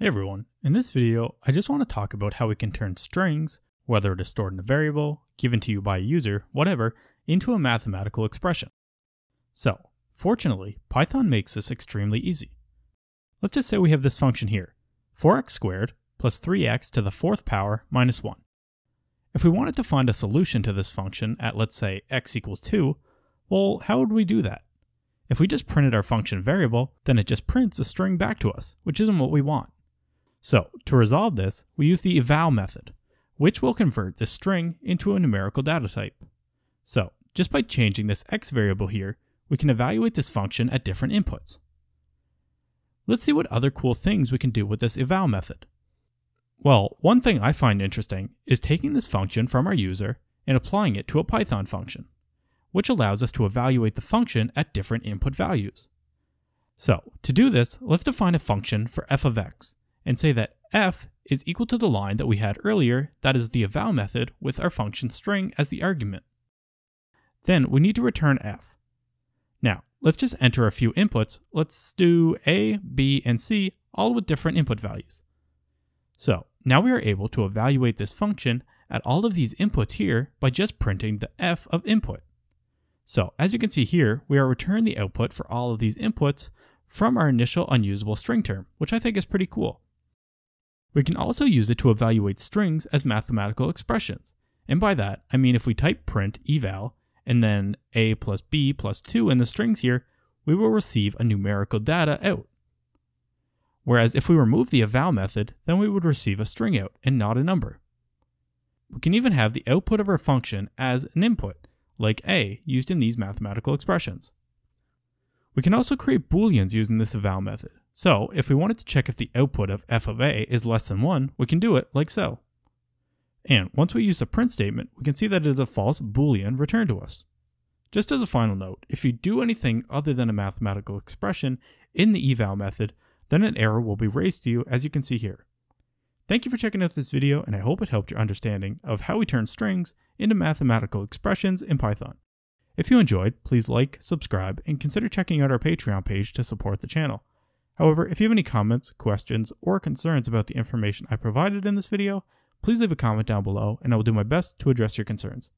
Hey everyone, in this video, I just want to talk about how we can turn strings, whether it is stored in a variable, given to you by a user, whatever, into a mathematical expression. So, fortunately, Python makes this extremely easy. Let's just say we have this function here, 4x squared plus 3x to the fourth power minus 1. If we wanted to find a solution to this function at let's say x equals 2, well, how would we do that? If we just printed our function variable, then it just prints a string back to us, which isn't what we want. So to resolve this, we use the eval method, which will convert this string into a numerical data type. So just by changing this x variable here, we can evaluate this function at different inputs. Let's see what other cool things we can do with this eval method. Well, one thing I find interesting is taking this function from our user and applying it to a Python function, which allows us to evaluate the function at different input values. So, to do this, let's define a function for f of x, and say that f is equal to the line that we had earlier, that is the eval method, with our function string as the argument. Then we need to return f. Now, let's just enter a few inputs. Let's do a, b, and c, all with different input values. So, now we are able to evaluate this function at all of these inputs here by just printing the f of input. So, as you can see here, we are returning the output for all of these inputs from our initial unusable string term, which I think is pretty cool. We can also use it to evaluate strings as mathematical expressions. And by that, I mean if we type print eval and then a plus b plus 2 in the strings here, we will receive a numerical data out. Whereas if we remove the eval method, then we would receive a string out and not a number. We can even have the output of our function as an input, like a used in these mathematical expressions. We can also create booleans using this eval method. So if we wanted to check if the output of f of a is less than 1, we can do it like so. And once we use the print statement, we can see that it is a false boolean returned to us. Just as a final note, if you do anything other than a mathematical expression in the eval method, then an error will be raised to you as you can see here. Thank you for checking out this video and I hope it helped your understanding of how we turn strings into mathematical expressions in Python. If you enjoyed, please like, subscribe, and consider checking out our Patreon page to support the channel. However, if you have any comments, questions, or concerns about the information I provided in this video, please leave a comment down below and I will do my best to address your concerns.